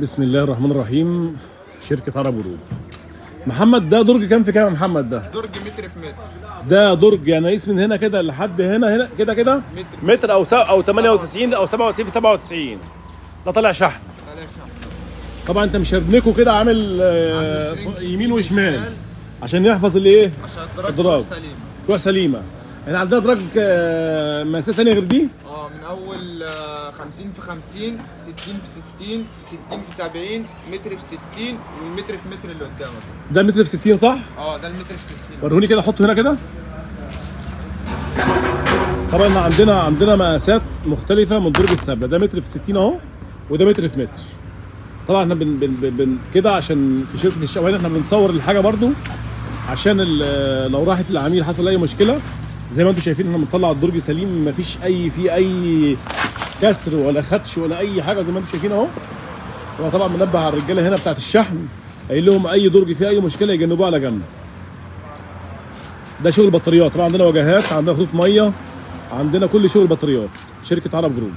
بسم الله الرحمن الرحيم. شركة عرب جروب محمد ده درج كام في كام يا محمد ده؟ درج متر في متر. ده درج يعني قيس من هنا كده لحد هنا هنا كده كده؟ متر. متر أو أو 98 أو 97 في 97 ده طالع شحن. على شهر طبعا انت مشرنكه كده عامل آه، يمين وشمال. عشان يحفظ الايه؟ عشان الدراج. تكون سليم كوع سليمة. إحنا عندنا دراج آه، مقاسات ثانية غير دي؟ آه من أول آه، 50 في 50 60 في 60 60 في 70 متر في 60 والمتر في متر اللي قدامك. ده متر في 60 صح؟ آه ده المتر في 60 وروني كده حطه هنا كده. طبعا عندنا عندنا مقاسات مختلفة من درج السبلة ده متر في 60 أهو وده متر في متر. طبعا إحنا بن بن بن كده عشان في شركة الشواهين إحنا بنصور الحاجة برضو عشان ال- لو راحت العميل حصل أي مشكلة زي ما أنتم شايفين إحنا بنطلع الدرج سليم مفيش أي فيه أي كسر ولا خدش ولا أي حاجة زي ما أنتم شايفين أهو. هو طبعا منبه على الرجالة هنا بتاعت الشحن قايل لهم أي درج فيه أي مشكلة يجنبوه على جنب. ده شغل بطاريات طبعا عندنا وجهات عندنا خطوط مية عندنا كل شغل بطاريات شركة عرب جروب.